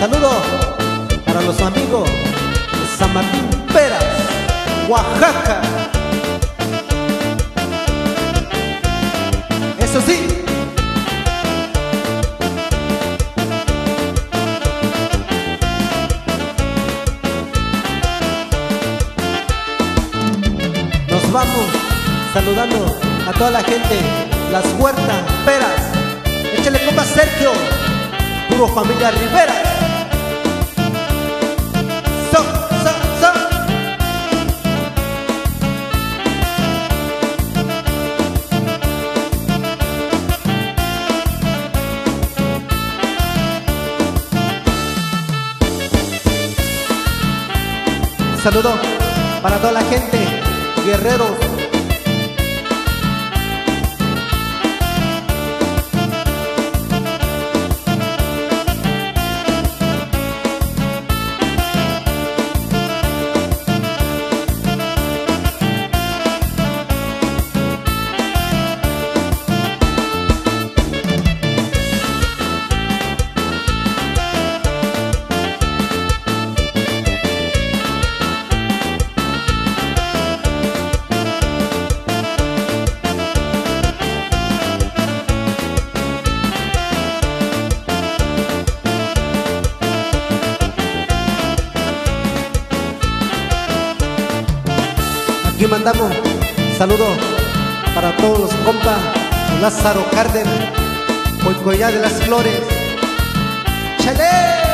Saludo para los amigos de San Martín Peras, Oaxaca. Eso sí. Nos vamos saludando a toda la gente, las huertas, peras. Échale compa Sergio, puro familia Rivera. Saludo para toda la gente, guerreros. Mandamos saludo para todos los compas, Lázaro Cárdenas, Moicoyá de las Flores. ¡Chale!